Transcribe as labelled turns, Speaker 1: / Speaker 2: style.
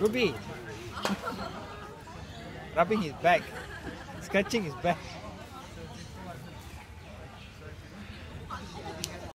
Speaker 1: Ruby. Rubbing his back. Scratching his back.